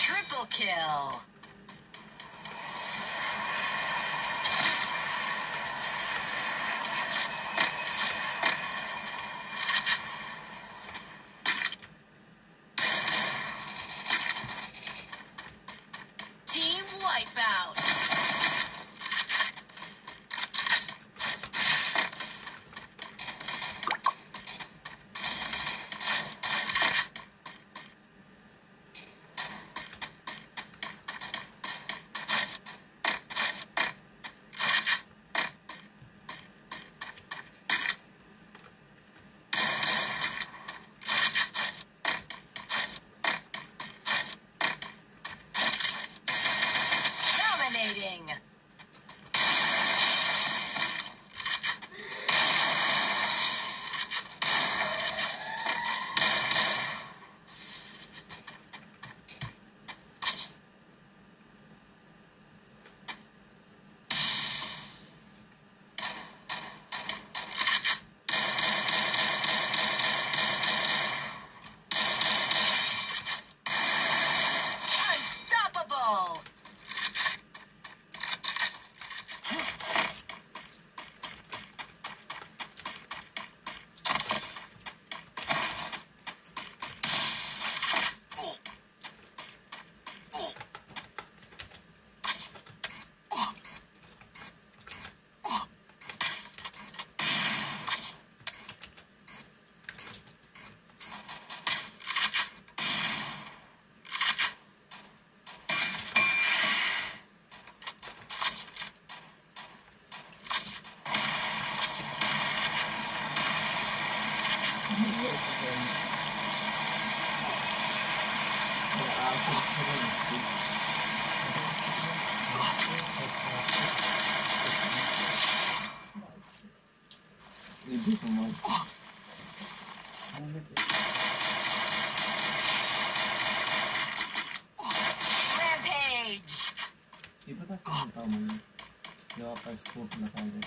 Triple kill. Hindi ko mag... Rampage! Iba tayo ang tama niya. Gawa pa scoop na tayo.